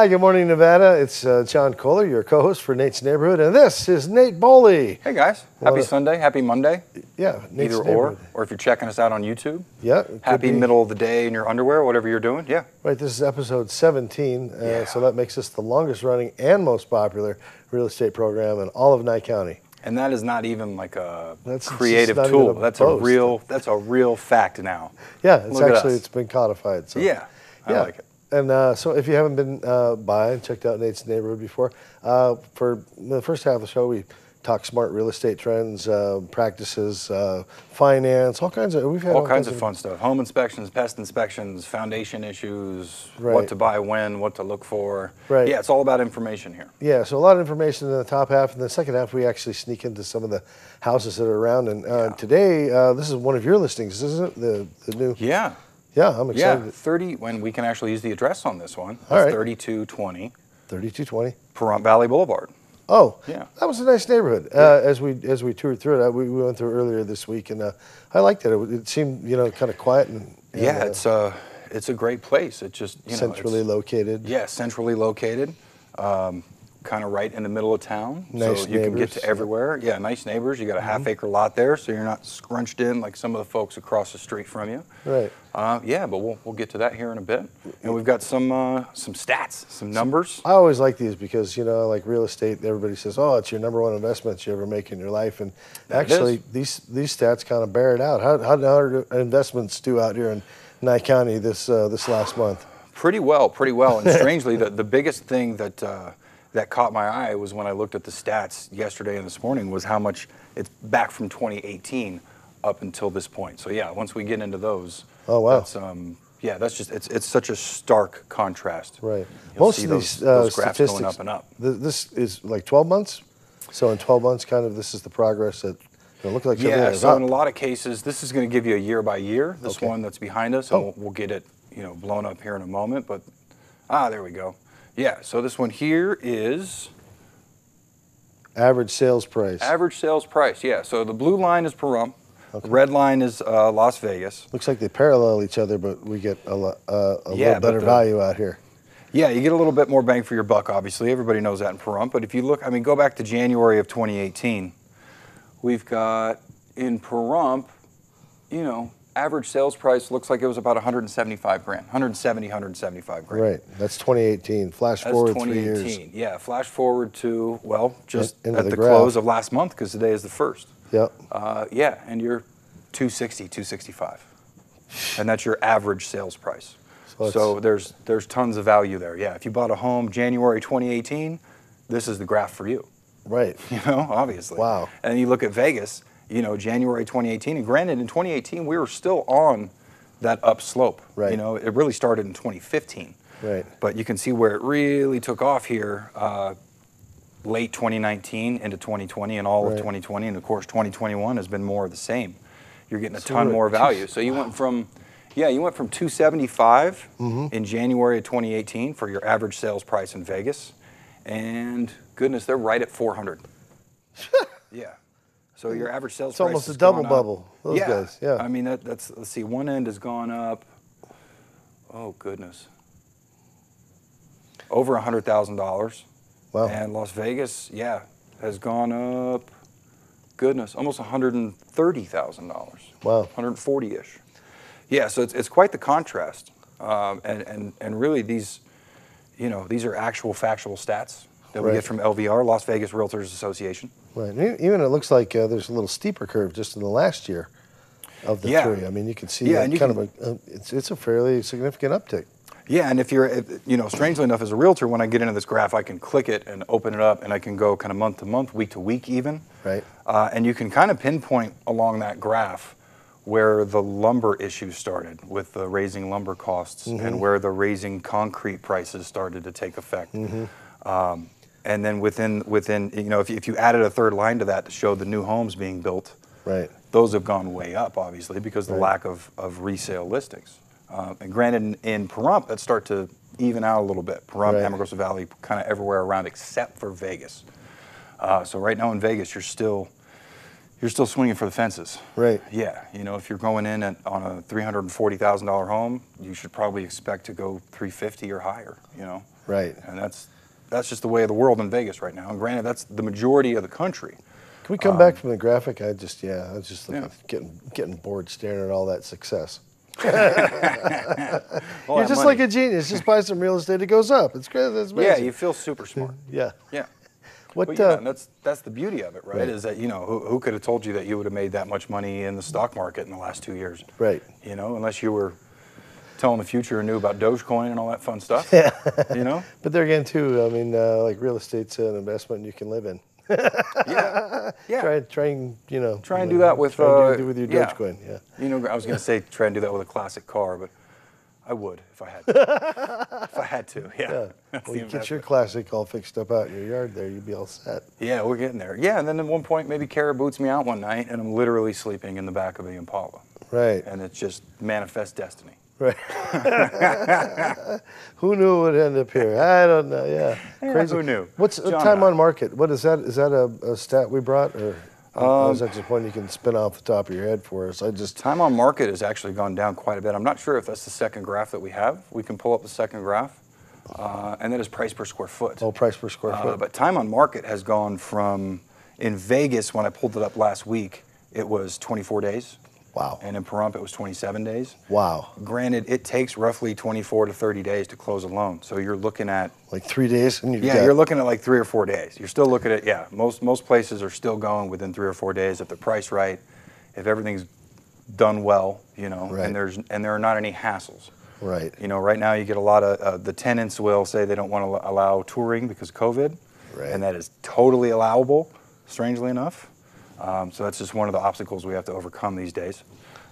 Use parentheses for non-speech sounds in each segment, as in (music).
Hi, good morning, Nevada. It's uh, John Kohler, your co-host for Nate's Neighborhood, and this is Nate Boley. Hey guys, happy Sunday, happy Monday, Yeah, Nate's either or, or if you're checking us out on YouTube, Yeah, happy middle of the day in your underwear, whatever you're doing. Yeah, Right, this is episode 17, uh, Yeah. so that makes us the longest running and most popular real estate program in all of Nye County. and that is not even like a That's- creative just not even tool. a that's boast. a real, that's a real fact now. Yeah, it's Look actually it's been codified. So. Yeah, I yeah. like it. And uh, so, if you haven't been uh, by and checked out Nate's neighborhood before, uh, for the first half of the show, we talk smart real estate trends, uh, practices, uh, finance, all kinds of. We've had All kinds of fun stuff: home inspections, pest inspections, foundation issues, Right. what to buy when, what to look for. Right. Yeah, it's all about information here. Yeah, so a lot of information in the top half, and the second half we actually sneak into some of the houses that are around. And uh, Yeah. today, uh, this is one of your listings, isn't it? The the new. Yeah, Yeah, I'm excited. yeah. 30. When we can actually use the address on this one. All It's right. 3220 Thirty-two twenty. Pahrump Valley Boulevard. Oh, Yeah. that was a nice neighborhood. Uh, as we as we toured through it, uh, we, we went through earlier this week, and uh, I liked it. it. It seemed you know kind of quiet and, and, Yeah, uh, it's a it's a great place. It just you know centrally located. yeah centrally located, um, kind of right in the middle of town, Nice so you can get to everywhere. Yeah, nice neighbors. You got a half acre lot there, so you're not scrunched in like some of the folks across the street from you. Right. Uh, yeah, but we'll we'll get to that here in a bit. And we've got some uh, some stats, some numbers. I always like these because you know, like real estate, everybody says, "Oh, it's your number one investment you ever make in your life," and That actually, these these stats kind of bear it out. How how did our investments do out here in Nye County this uh, this last month? Pretty well, pretty well. And (laughs) strangely, the, the biggest thing that uh, that caught my eye was when I looked at the stats yesterday and this morning was how much it's back from 2018 up until this point. So yeah, once we get into those, Oh, wow. that's, um, yeah, that's just it's it's such a stark contrast. Right. You'll Most see of those, these uh, those graphs statistics. going up and up. th- this is like 12 months. So in 12 months, kind of, this is the progress that it look like. Yeah, so up. in a lot of cases, this is going to give you a year by year. This Okay. one that's behind us, and Oh. we'll, we'll get it, you know, blown up here in a moment. But ah, there we go. Yeah, so this one here is average sales price. Average sales price, yeah. So the blue line is Pahrump, the red line is uh, Las Vegas. Looks like they parallel each other, but we get a, lo- uh, a Yeah, little better the- value out here. Yeah, you get a little bit more bang for your buck, obviously. Everybody knows that in Pahrump. But if you look, I mean, go back to January of 2018. We've got in Pahrump, you know, average sales price looks like it was about 175 grand, 170, 175 grand. Right. That's 2018. Flash That's forward 2018. three years. Yeah, flash forward to, well, just into at the the, close of last month, because today is the first. Yep. Uh, yeah, and you're 260, 265. And that's your average sales price. So So, there's there's tons of value there. Yeah, if you bought a home January 2018, this is the graph for you. Right. (laughs) You know, obviously. Wow. And you look at Vegas, you know, January 2018, and granted, in 2018 we were still on that upslope. Right. You know, it really started in 2015. Right. But you can see where it really took off here uh, late 2019 into 2020 and all Right. of 2020. And of course, 2021 has been more of the same. You're getting a So ton more value. So you went from, yeah, you went from 275 Mm-hmm. in January of 2018 for your average sales price in Vegas. And goodness, they're right at 400. (laughs) yeah. So your average sales It's price almost a double bubble, those yeah. guys, yeah. I mean, that, that's, let's see, one end has gone up. Oh, goodness over a $100,000. Wow. And Las Vegas, yeah, has gone up, goodness, almost $130,000. Wow. 140-ish. Yeah, so it's, it's quite the contrast. Um, and, and, and really these, you know, these are actual factual stats that we get from LVR, Las Vegas Realtors Association. Right. And even it looks like uh, there's a little steeper curve just in the last year of the Yeah. three. I mean, you can see Yeah, that and you kind can- of a, it's, it's a fairly significant uptick. Yeah, and if you're, you know, strangely enough, as a realtor, when I get into this graph, I can click it and open it up, and I can go kind of month to month, week to week, even. Right. Uh, and you can kind of pinpoint along that graph where the lumber issue started with the raising lumber costs and where the raising concrete prices started to take effect. Um, and then within, within, you know, if you, if you added a third line to that to show the new homes being built, Right. those have gone way up, obviously, because of the lack of, of resale listings. Uh, and granted, in, in Pahrump, that start to even out a little bit. Pahrump, Right. Amargosa Valley, kind of everywhere around except for Vegas. Uh, so right now in Vegas, you're still, you're still swinging for the fences. Right. Yeah, you know, if you're going in at, on a three hundred and forty thousand dollar home, you should probably expect to go three fifty or higher. You know, Right. and that's that's just the way of the world in Vegas right now. And granted, that's the majority of the country. Can we come back from the graphic? I just, yeah, I was just Um, Yeah. getting getting bored staring at all that success. (laughs) (laughs) You're that just money. like a genius. Just buy some real estate, it goes up. It's great. That's yeah, you feel super smart. (laughs) yeah. Yeah. What? Yeah, uh, and that's that's the beauty of it, right? Right. Is that you know who, who could have told you that you would have made that much money in the stock market in the last two years? Right. You know, unless you were telling the future knew about Dogecoin and all that fun stuff. (laughs) Yeah. You know. but there again, too. I mean, uh, like real estate's an investment you can live in. Yeah. (laughs) Yeah. Try, try and you know. Try and do that with, and do- uh, do with your yeah. Dogecoin. Yeah. You know, I was going (laughs) to say try and do that with a classic car, but I would if I had to. if I had to, yeah. Yeah. Well, you get your classic all fixed up out in your yard there, you'd be all set. Yeah, we're getting there. Yeah, and then at one point, maybe Kara boots me out one night, and I'm literally sleeping in the back of the Impala, Right. and it's just manifest destiny. Right. who knew it would end up here? I don't know. Yeah. Yeah, Crazy. who knew? What's the John time on market? What is that? Is that a, a stat we brought, or Um, is that just one you can spin off the top of your head for us? I just Time on market has actually gone down quite a bit. I'm not sure if that's the second graph that we have. We can pull up the second graph, uh, and that is price per square foot. oh, price per square Uh, foot. but time on market has gone from in Vegas when I pulled it up last week, it was 24 days, wow. and in Pahrump it was 27 days. Wow. Granted, it takes roughly 24 to 30 days to close a loan, so you're looking at Like three days, and you've yeah, got you're looking at like three or four days. You're still looking at yeah. Most most places are still going within three or four days if the price right, if everything's done well, you know, Right. and there's and there are not any hassles. right. You know, right now you get a lot of uh, the tenants will say they don't want to allow touring because of COVID, Right. and that is totally allowable. Strangely enough, um, so that's just one of the obstacles we have to overcome these days.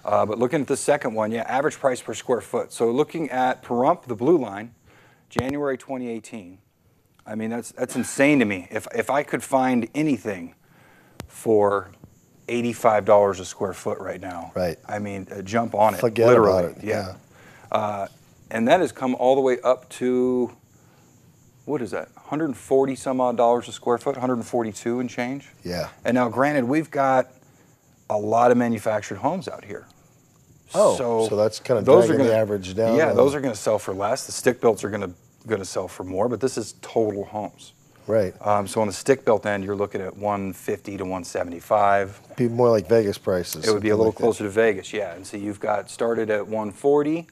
Uh, but looking at the second one, yeah, average price per square foot. So looking at Pahrump, the blue line, January 2018. I mean, that's that's insane to me. If if I could find anything for eighty-five dollars a square foot right now, Right. I mean, uh, jump on it. Forget literally, about it, Yeah. Uh, and that has come all the way up to what is that? 140 some odd dollars a square foot, 142 and change. Yeah. And now, granted, we've got a lot of manufactured homes out here. Oh, so that's kind of those dragging are the gonna- average down Yeah, those are going to sell for less. The stick builts are going to going to sell for more, but this is total homes. Right. Um, so on the stick built end, you're looking at 150 to 175. Be more like Vegas prices. It would be a little like that. closer to Vegas, yeah. And so you've got started at 140,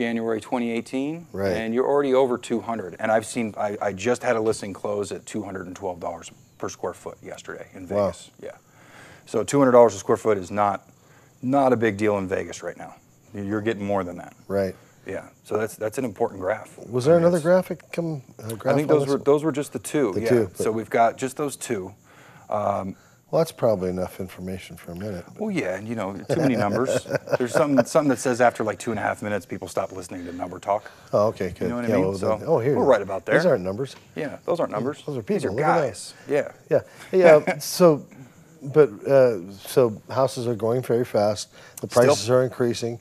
January 2018, Right. and you're already over 200. And I've seen, I, I just had a listing close at $212 per square foot yesterday in Wow. Vegas. Yeah. So $200 a square foot is not not a big deal in Vegas right now. You're getting more than that. Right. Yeah. So that's that's an important graph. Was there I mean, another graphic come? Uh, graph I think those were those were just the two. The yeah. two, so we've got just those two. Well, that's probably enough information for a minute. but- Well, yeah, and you know, too many numbers. (laughs) There's something, something that says after like two and a half minutes, people stop listening to number talk. Oh, okay, good. You know what I mean? well, So, oh, here. we're right about there. These aren't numbers. Yeah, those aren't numbers. those are These people. are Look guys. Yeah. Yeah, yeah. so, but uh, so houses are going very fast. The Still. prices are increasing.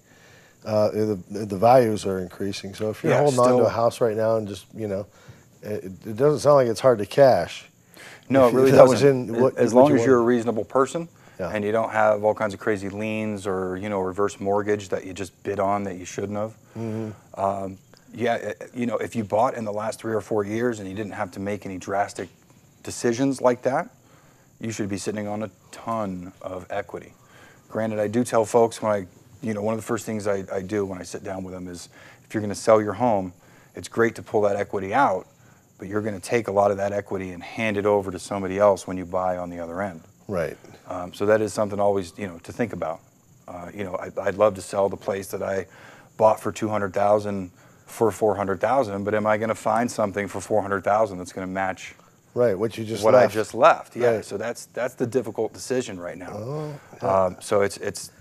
Uh, the the values are increasing. So if you're Yeah, holding on to a house right now and just you know, it, it doesn't sound like it's hard to cash. No, If- it really that was in what- as long as you're a reasonable person Yeah. and you don't have all kinds of crazy liens or you know reverse mortgage that you just bid on that you shouldn't have. Mm-hmm. Um, yeah, you know, if you bought in the last three or four years and you didn't have to make any drastic decisions like that, you should be sitting on a ton of equity. Granted, I do tell folks when I, you know, one of the first things I, I do when I sit down with them is if you're going to sell your home, it's great to pull that equity out, but you're going to take a lot of that equity and hand it over to somebody else when you buy on the other end. Right. Um, so that is something always, you know, to think about. Uh, you know, I'd, I'd love to sell the place that I bought for two hundred thousand for four hundred thousand, but am I going to find something for four hundred thousand that's going to match Right. What you just what left. I just left? Yeah. Right. So that's that's the difficult decision right now. Oh, um, so it's it's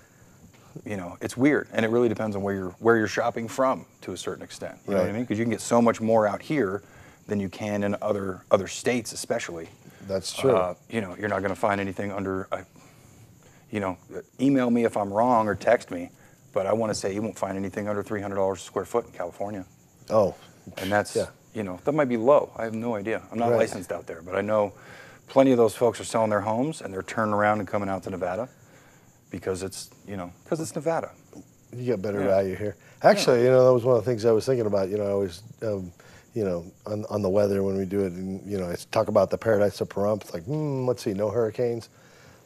you know it's weird, and it really depends on where you're where you're shopping from to a certain extent. You know what I mean? Because you can get so much more out here than you can in other other states, especially. That's true. Uh, you know, you're not going to find anything under. A, you know, email me if I'm wrong or text me, but I want to say you won't find anything under three hundred dollars a square foot in California, oh, and that's Yeah. you know that might be low. I have no idea. I'm not Right. licensed out there, but I know plenty of those folks are selling their homes and they're turning around and coming out to Nevada because it's you know because it's Nevada. You get better Yeah. value here. Actually, you know, that was one of the things I was thinking about. You know, I always, um, you know, on, on the weather when we do it, and you know, I talk about the paradise of Pahrump. It's like, hmm, let's see, no hurricanes.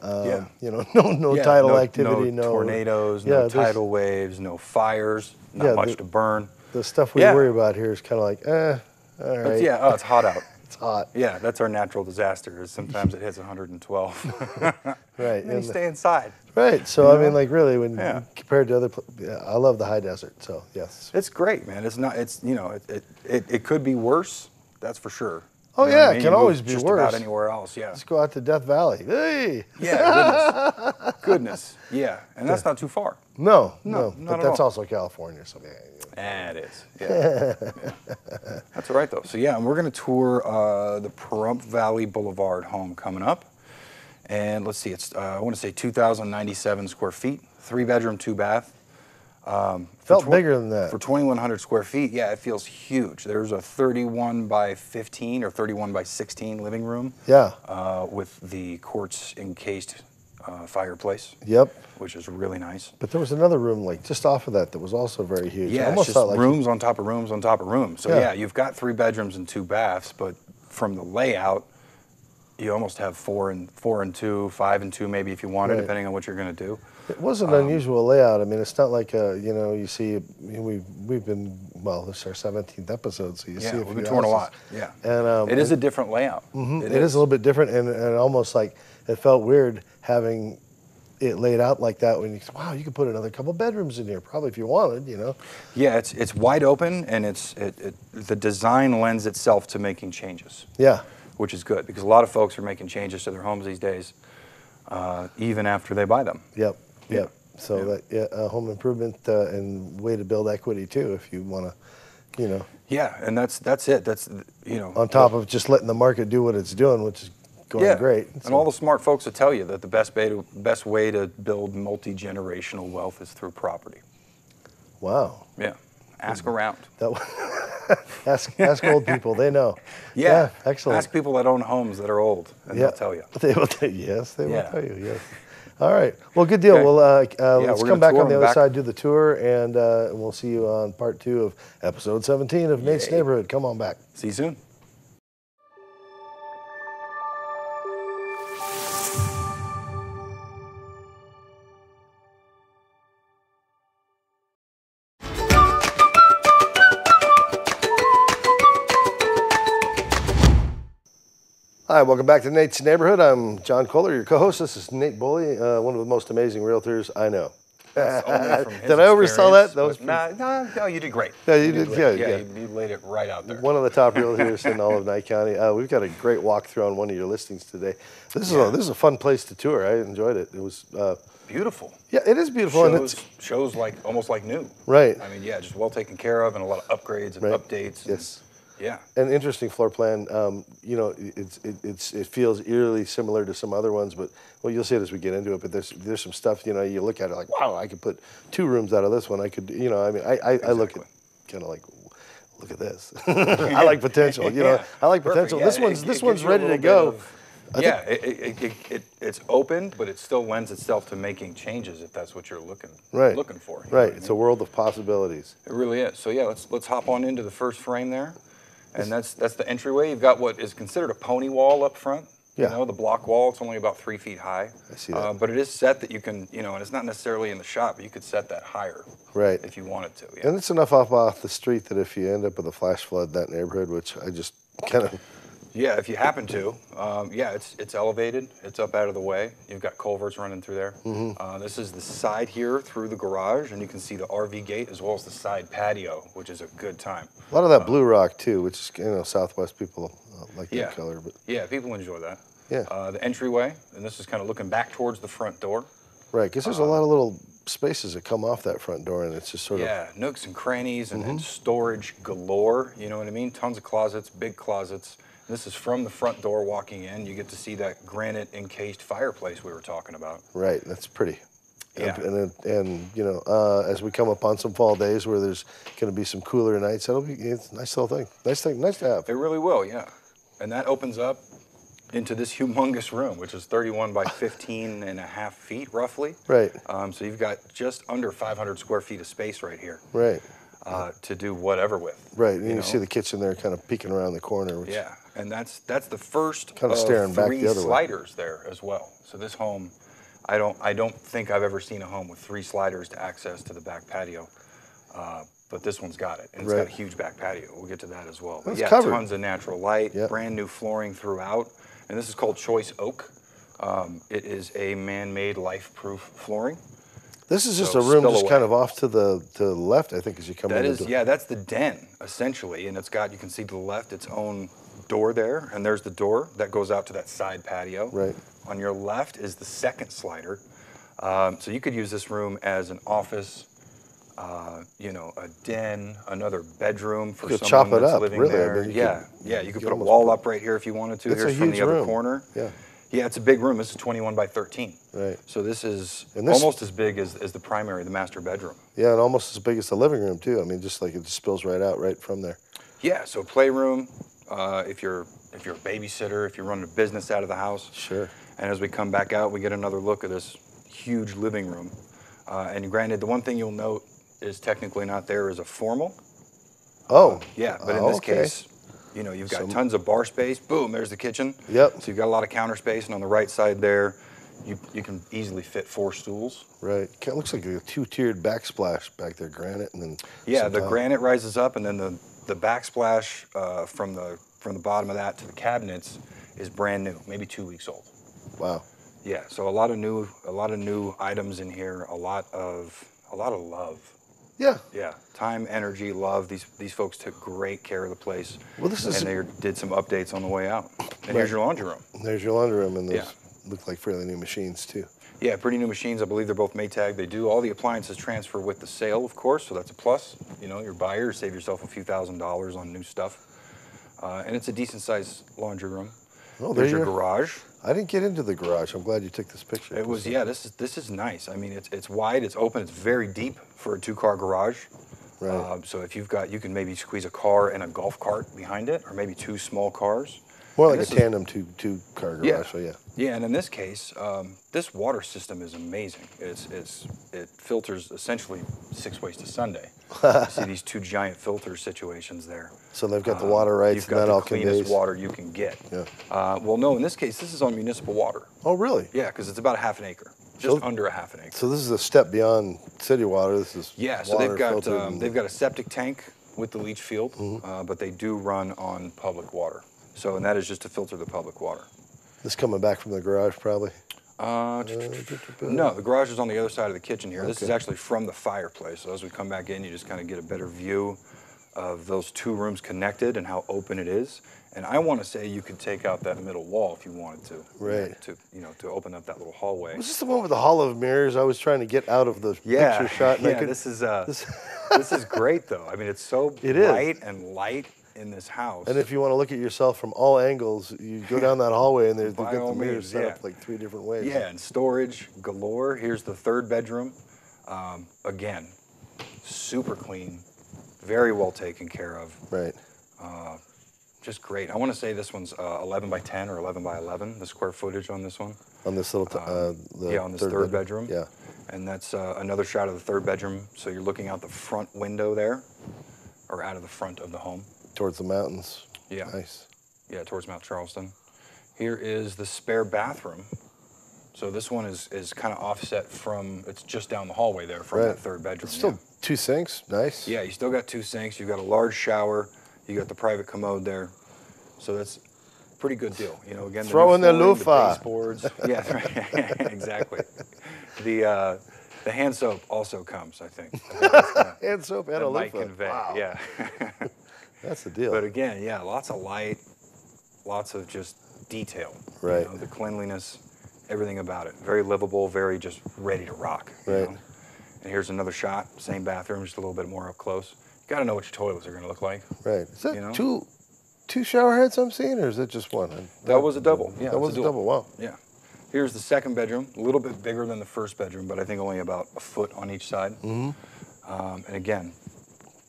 Um, Yeah. You know, (laughs) no no Yeah, tidal no, activity, no, no, tornadoes, Yeah, no tidal waves, no fires, not Yeah, much the- to burn. The stuff we Yeah. worry about here is kind of like, eh, all right, But yeah, oh, it's hot out. Hot, Yeah, that's our natural disaster. Is sometimes it hits 112. (laughs) right? and and- you stay inside. right. So I know? mean, like, really, when Yeah. compared to other, yeah, I love the high desert. So yes, It's great, man. It's not. It's you know, it it, it, it could be worse. That's for sure. Oh, You know yeah, I it mean? can You always be just worse. About anywhere else, yeah. let's go out to Death Valley. Hey, Yeah, goodness, goodness, yeah, and that's not too far. no, No, no, not but at that's all. also California. So yeah, Yeah, it is. Yeah. Yeah. (laughs) That's all right though. So yeah, and we're gonna tour uh, the Pahrump Valley Boulevard home coming up, and let's see, it's uh, I want to say 2,097 square feet, three bedroom, two bath. Um, Felt tw- bigger than that. For 2,100 square feet, yeah, it feels huge. There's a 31 by 15 or 31 by 16 living room yeah, uh, with the quartz encased uh, fireplace, yep. which is really nice. But there was another room like just off of that that was also very huge. I Yeah, it's almost just like rooms on top of rooms on top of rooms. So Yeah. yeah. you've got three bedrooms and two baths, but from the layout, you almost have four and four and two, five and two, maybe if you wanted, Right. depending on what you're going to do. It was an Um, unusual layout. I mean, it's not like uh, you know you see we we've been well this is our 17th episode, so you Yeah, see a we've been touring a lot. Yeah, And um, it is a different layout. mhm, it is a little bit different, and, and almost like it felt weird having it laid out like that when you wow you could put another couple bedrooms in here probably if you wanted you know Yeah, it's it's wide open, and it's it, it the design lends itself to making changes, yeah which is good because a lot of folks are making changes to their homes these days, uh, even after they buy them. yep Yeah. yep so Yeah. that yeah uh, home improvement uh, and way to build equity too if you want to you know Yeah, and that's that's it. That's you know on top of just letting the market do what it's doing which is going great And all the smart folks will tell you that the best way to best way to build multi generational wealth is through property. wow Yeah. Ask around. That (laughs) ask ask old people. They know. (laughs) Yeah. excellent. Ask people that own homes that are old, and yeah, they'll tell you. (laughs) They will tell you. Yes, they will tell you. Yes. All right. Well, good deal. Okay. Well, uh, uh, let's come back on the other back. side, do the tour, and uh, we'll see you on part two of episode 17 of Nate's Neighborhood. Come on back. See you soon. Hi, welcome back to Nate's Neighborhood. I'm John Kohler, your co-host. This is Nate Boley, uh, one of the most amazing realtors I know. That's only from his (laughs) Did I oversell that? That was nah, nah, no, you did great. Yeah, you did great. good, Yeah, yeah. You, you laid it right out there. One of the top realtors in all of Nye County. Uh, we've got a great walkthrough on one of your listings today. This is a, this is a fun place to tour. I enjoyed it. It was uh, Beautiful. yeah, it is beautiful, and Shows, it's shows like almost like new. right. I mean, yeah, just well taken care of, and a lot of upgrades and Right. updates. and- Yes. Yeah. an interesting floor plan. Um, you know, it's it, it's it feels eerily similar to some other ones, but well, you'll see it as we get into it. But there's there's some stuff. You know, you look at it like, wow, I could put two rooms out of this one. I could, you know, I mean, I I, I look at Exactly. kind of like. Look at this. (laughs) I like potential. You know, (laughs) Yeah. I like potential. Yeah, this one's it this gives one's ready to go. yeah, it, it, it, it, it's open, but it still lends itself to making changes if that's what you're looking Right. looking for. Right. what I It's a world of possibilities. It really is. So yeah, let's let's hop on into the first frame there, and that's that's the entryway. You've got what is considered a pony wall up front. Yeah. You know, the block wall. It's only about three feet high. I see that. Uh, but it is set that you can, you know, and it's not necessarily in the shop, but you could set that higher Right. if you wanted to. Yeah. And it's enough off off the street that if you end up with a flash flood in that neighborhood, which I just kind of Yeah, if you happen to, um, yeah, it's it's elevated. It's up out of the way. You've got culverts running through there. Mm-hmm. Uh, this is the side here through the garage, and you can see the RV gate as well as the side patio, which is a good time. a lot of that blue rock too, which is you know Southwest people uh, like Yeah. that color, but Yeah, people enjoy that. Yeah. Uh, the entryway, and this is kind of looking back towards the front door. right because there's a lot of little spaces that come off that front door, and it's just sort of Yeah, nooks and crannies and, Mm-hmm. and storage galore. You know what I mean? Tons of closets, big closets. This is from the front door walking in. You get to see that granite encased fireplace we were talking about. Right, that's pretty. Yeah. And, and, and you know, uh, as we come upon some fall days where there's going to be some cooler nights, that'll be it's a nice little thing. Nice thing, nice to have. It really will, yeah. And that opens up into this humongous room, which is 31 by 15 and a half feet roughly. Right. Um, so you've got just under 500 square feet of space right here Right. Uh, to do whatever with. Right. And you, know? see the kitchen there kind of peeking around the corner. Which, Yeah, and that's that's the first Kinda of staring back three the other way. sliders there as well. So this home, I don't I don't think I've ever seen a home with three sliders to access to the back patio. Uh, but this one's got it, and it's got a huge back patio. We'll get to that as well. But It's yeah, covered. tons of natural light, Yep. brand new flooring throughout, and this is called Choice Oak. Um, it is a man-made life-proof flooring. This is just So a room just away. kind of off to the to the left, I think, as you come That in. is, the door. yeah, that's the den essentially, and it's got you can see to the left its own door there, and there's the door that goes out to that side patio. Right. On your left is the second slider, um, so you could use this room as an office, uh, you know, a den, another bedroom for You could someone chop it that's up, living really. I mean, you yeah, could- yeah, you could put a wall up right here if you wanted to. It's a Here's from huge the other corner. Yeah. Yeah, it's a big room. This is 21 by 13. Right. So this is And this- almost as big as, as the primary, the master bedroom. Yeah, and almost as big as the living room too. I mean, just like it just spills right out right from there. Yeah, so playroom. Uh, if you're if you're a babysitter, if you're running a business out of the house. Sure. And as we come back out, we get another look at this huge living room. Uh, and granted, the one thing you'll note is technically not there is a formal. Oh. Yeah, but in Oh, this okay. case, you know, you've got Some- tons of bar space. Boom, there's the kitchen. Yep. So you've got a lot of counter space, and on the right side there, you you can easily fit four stools. Right. Of looks like a two-tiered backsplash back there, granite, and then. Yeah, the tile. granite rises up, and then the the backsplash uh, from the from the bottom of that to the cabinets is brand new, maybe two weeks old. Wow. Yeah, so a lot of new a lot of new items in here, a lot of a lot of love. Yeah. Yeah, time, energy, love. These these folks took great care of the place. Well, this is- and they did some updates on the way out. And here's your laundry room. There's your laundry room, and those Yeah. look like fairly new machines too. Yeah, pretty new machines. I believe they're both Maytag. They do all the appliances transfer with the sale, of course, so that's a plus. You know, your buyer save yourself a few thousand dollars on new stuff. Uh, and it's a decent sized laundry room. Oh, there There's your you garage. I didn't get into the garage. I'm glad you took this picture. It was yeah. This is this is nice. I mean, it's it's wide, it's open, it's very deep for a two-car garage. Right. Um, so if you've got, you can maybe squeeze a car and a golf cart behind it, or maybe two small cars. More And like a this is- tandem two two car garage. Yeah. So yeah. Yeah, and in this case, um, this water system is amazing. It's, it's, it filters essentially six ways to Sunday. you (laughs) see these two giant filter situations there. So they've got the Um, water rights, You've and got that the all cleanest conveys. water you can get. Yeah. Uh, well, no, in this case, this is on municipal water. Oh, really? Yeah, because it's about a half an acre, just So- under a half an acre. So this is a step beyond city water. This is Yeah, so water they've got um, they've got a septic tank with the leach field, Mm-hmm. uh, but they do run on public water. So, and that is just to filter the public water. This coming back from the garage probably. Uh, no, the garage is on the other side of the kitchen here. This is actually from the fireplace. So as we come back in, you just kind of get a better view of those two rooms connected and how open it is. And I want to say you could take out that middle wall if you wanted to. Right. To you know to open up that little hallway. Was this the one with the hall of mirrors? I was trying to get out of the Yeah, picture shot. (laughs) Yeah. could, This is uh, this- (laughs) this is great though. I mean, it's so It is. bright and light in this house. and if you want to look at yourself from all angles, you go down that hallway and they've got the mirrors set yeah. up like three different ways. Yeah, and storage galore. Here's the third bedroom. Um, again, super clean, very well taken care of. Right. Just great. I want to say this one's uh, 11 by 10 or 11 by 11, the square footage on this one. On this little, uh, the yeah, on this third, bedroom. Yeah. And that's uh, another shot of the third bedroom. So you're looking out the front window there, or out of the front of the home. Towards the mountains. Yeah. Nice. Yeah, towards Mount Charleston. Here is the spare bathroom. So this one is, is kind of offset from, it's just down the hallway there from Right. that third bedroom. It's still yeah. two sinks. Nice. Yeah, you still got two sinks. You've got a large shower. You got the private commode there. So that's pretty good deal. You know, again, the Throw in the loofah. baseboards. (laughs) yeah, right. (laughs) exactly. The uh, the hand soap also comes. I think. I think that's (laughs) soap and a might loofah. convey. Wow. Yeah. That's the deal. but again, yeah, lots of light, lots of just detail. you Right. know, the cleanliness, everything about it. Very livable. Very just ready to rock. Right. know? And here's another shot. Same bathroom, just a little bit more up close. You got to know what your toilets are going to look like. right. Is that you know? two two shower heads I'm seeing, or is it just one? That was a double. Yeah, that was a dual. double. Wow. Yeah. Here's the second bedroom, a little bit bigger than the first bedroom, but I think only about a foot on each side. Mm-hmm. Um, and again,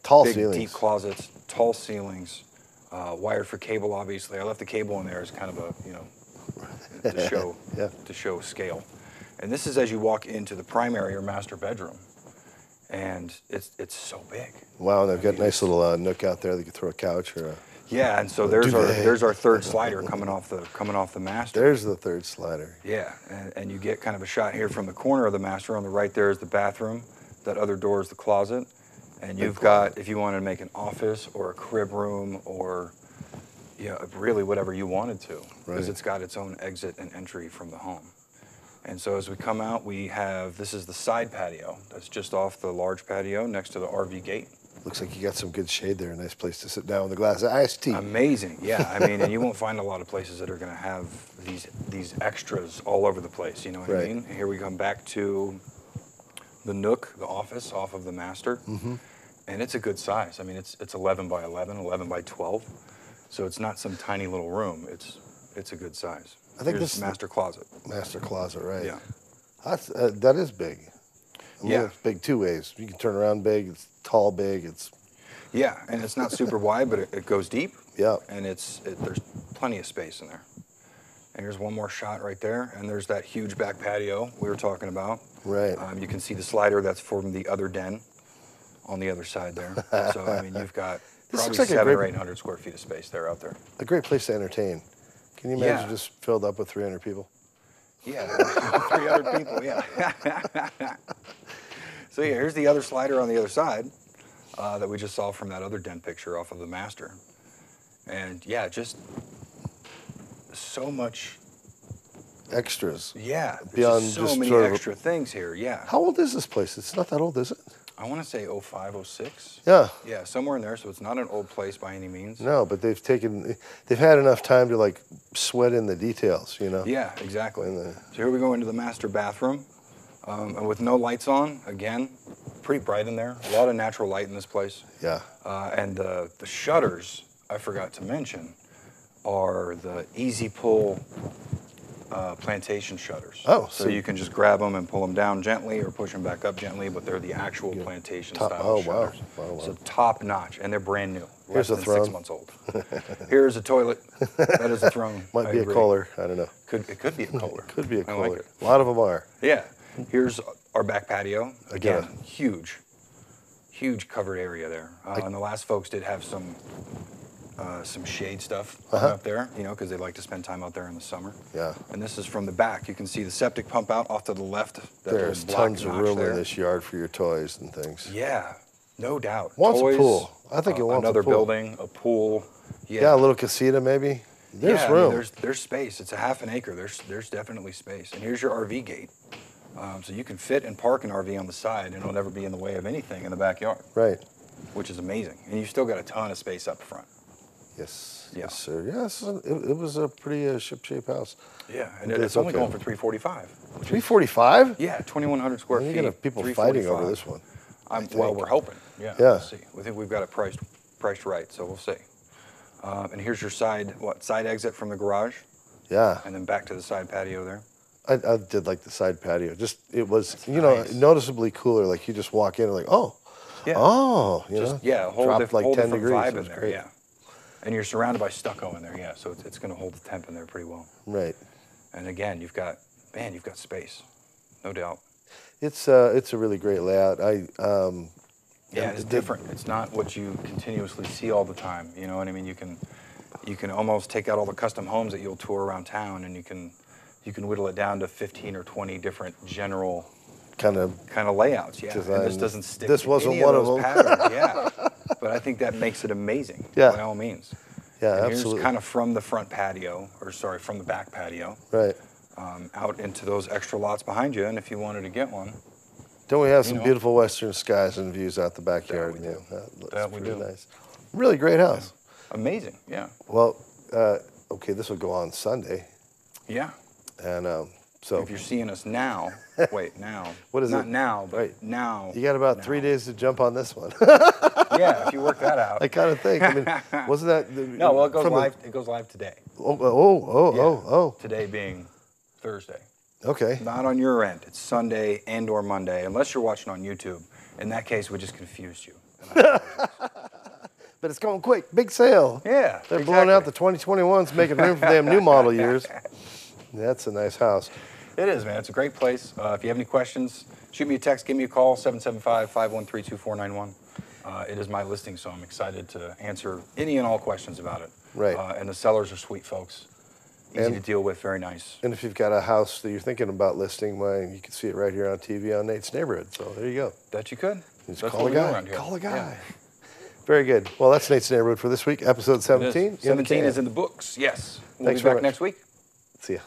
Tall big ceilings. deep closets, tall ceilings, uh, wired for cable. Obviously, I left the cable in there as kind of a you know to (laughs) show Yeah. to show scale. And this is as you walk into the primary or master bedroom, and it's it's so big. Wow, they've got a nice little uh, nook out there. They could throw a couch or a. Yeah, and so there's our there's our third (laughs) slider coming off the coming off the master. There's the third slider. Yeah, and, and you get kind of a shot here from the corner of the master. On the right there is the bathroom. That other door is the closet. And you've got, if you wanted to make an office or a crib room or, yeah, really whatever you wanted to, because Right. it's got its own exit and entry from the home. And so as we come out, we have, this is the side patio. That's just off the large patio next to the RV gate. Looks like you got some good shade there. Nice place to sit down with a glass of iced tea. Amazing, yeah. I (laughs) mean, and you won't find a lot of places that are going to have these these extras all over the place. You know what Right. I mean? Here we come back to the nook, the office off of the master, Mm-hmm. and it's a good size. I mean, it's it's 11 by 11, 11 by 12, so it's not some tiny little room. It's it's a good size. I think Here's this- master closet. Master closet, right? Yeah. That's, uh, that is big. I mean, Yeah. It's big two ways. You can turn around big. It's tall, big. It's Yeah, and it's not super wide, but it, it goes deep. Yeah. And it's it, there's plenty of space in there. And here's one more shot right there, and there's that huge back patio we were talking about. Right. Um, you can see the slider that's from the other den on the other side there. (laughs) so I mean, you've got This probably like seven or eight hundred square feet of space there out there. a great place to entertain. Can you imagine Yeah. just filled up with 300 people? Yeah, (laughs) 300 people. Yeah. (laughs) so yeah, here's the other slider on the other side uh, that we just saw from that other den picture off of the master, and yeah, just so much. Extras. Yeah, there's Beyond just so just many sort of extra things here. Yeah, How old is this place? It's not that old, is it? I want to say 05, 06. Yeah. Yeah, somewhere in there. So it's not an old place by any means. No, but they've taken, they've had enough time to like sweat in the details, you know? Yeah, exactly. The- So here we go into the master bathroom, um, and with no lights on, again, pretty bright in there. A lot of natural light in this place, Yeah. uh, and the shutters I forgot to mention are the easy pull uh, plantation shutters. Oh, so, so- you can just grab them and pull them down gently or push them back up gently, but they're the actual plantation top- style oh, wow. shutters. Wow, wow. So top notch, and they're brand new. Here's less a than six months old. (laughs) Here's a toilet. That is a throne. (laughs) Might I be agree. a Kohler. I don't know. Could it could be a (laughs) Kohler? Could be a Kohler. like a lot of them are. Yeah. Here's our back patio. Again, Again. huge, huge covered area there. Uh, and the last folks did have some uh, some shade stuff Uh-huh. up there, you know, because they like to spend time out there in the summer. Yeah. And this is from the back. You can see the septic pump out off to the left. There's tons of room there. in this yard for your toys and things. Yeah, no doubt. Wants a pool. I think it uh, wants a another pool. building, a pool. Yeah. Yeah, a little casita maybe. There's yeah, I mean, room. there's there's space. It's a half an acre. There's there's definitely space. And here's your RV gate. Um, so you can fit and park an RV on the side, and it'll never be in the way of anything in the backyard, right. which is amazing. And you've still got a ton of space up front. Yes. Yeah. Yes, sir. Yes, it, it was a pretty uh, ship-shape house. Yeah, and It's it's only okay. going for 345. 345? Yeah, 2,100 square You're feet. gonna have people fighting over this one. I'm, well, we're hoping. Yeah. Yeah. We'll see. We think we've got it priced priced right, so we'll see. Uh, and here's your side what side exit from the garage, Yeah. and then back to the side patio there. I, I did like the side patio. Just it was, you know, noticeably cooler. Like you just walk in and like, oh, Yeah. oh, you Just know, yeah, a whole, dropped diff- like whole 10 different degrees. vibe in there. great. Yeah, and you're surrounded by stucco in there. Yeah, so it's, it's going to hold the temp in there pretty well. Right. And again, you've got man, you've got space, no doubt. It's uh, it's a really great layout. I um, Yeah, it's different. It's not what you continuously see all the time. You know what I mean? You can you can almost take out all the custom homes that you'll tour around town, and you can you can whittle it down to 15 or 20 different general kind of kind of layouts. Yeah, this doesn't stick. This wasn't one of of them. patterns. Yeah, (laughs) but I think that makes it amazing. Yeah. by all means. yeah, And absolutely Here's kind of from the front patio, or sorry, from the back patio, right. um, out into those extra lots behind you. And if you wanted to get one, Don't we have some know. beautiful western skies and views out the backyard? we Yeah, do. that looks That we do. nice. Really great house. amazing. Yeah, Well, uh, okay, this will go on Sunday, yeah. and um, so If you're seeing us now, (laughs) wait, now. What is Not it? now, but Right. now. you got about three days to jump on this one. Yeah, if you work that out. (laughs) I kind of think. I mean, (laughs) wasn't that the, no, well, it goes live. It goes live today. oh, oh, oh, oh Yeah. oh, Today being Thursday. oh. Okay. Not on your end. It's Sunday and or Monday, unless you're watching on YouTube. In that case, we just confused you. And I apologize. But it's going quick. Big sale. yeah, They're blowing out the 2021s, making room for them new model years. That's a nice house. It is, man. It's a great place. Uh, if you have any questions, shoot me a text, give me a call, 775-513-2491. Uh, it is my listing, so I'm excited to answer any and all questions about it. Right. Uh, and the sellers are sweet folks. Easy And- to deal with, very nice. And if you've got a house that you're thinking about listing, well, you can see it right here on TV on Nate's Neighborhood. So there you go. That you could. Just That's call a guy. around here. Call a Yeah. guy. Very good. Well, that's Nate's Neighborhood for this week, episode 17. in the 17 is in the books, yes. We'll Thanks be back next week. See ya.